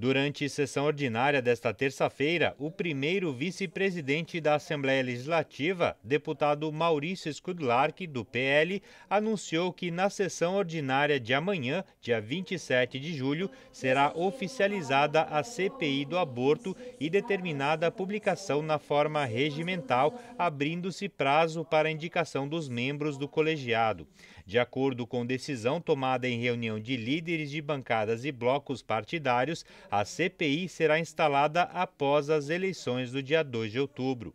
Durante sessão ordinária desta terça-feira, o primeiro vice-presidente da Assembleia Legislativa, deputado Maurício Skudlark, do PL, anunciou que na sessão ordinária de amanhã, dia 27 de julho, será oficializada a CPI do aborto e determinada a publicação na forma regimental, abrindo-se prazo para a indicação dos membros do colegiado. De acordo com decisão tomada em reunião de líderes de bancadas e blocos partidários, a CPI será instalada após as eleições do dia 2 de outubro.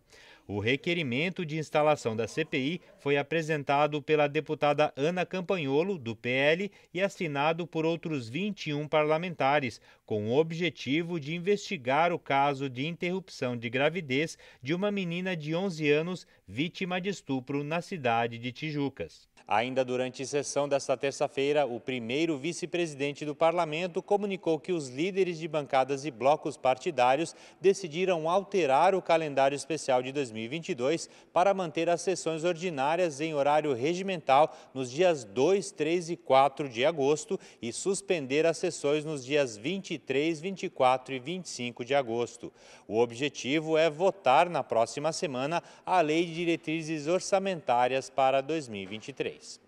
O requerimento de instalação da CPI foi apresentado pela deputada Ana Campanholo, do PL, e assinado por outros 21 parlamentares, com o objetivo de investigar o caso de interrupção de gravidez de uma menina de 11 anos vítima de estupro na cidade de Tijucas. Ainda durante sessão desta terça-feira, o primeiro vice-presidente do parlamento comunicou que os líderes de bancadas e blocos partidários decidiram alterar o calendário especial de 2022 para manter as sessões ordinárias em horário regimental nos dias 2, 3 e 4 de agosto e suspender as sessões nos dias 23, 24 e 25 de agosto. O objetivo é votar na próxima semana a Lei de Diretrizes Orçamentárias para 2023.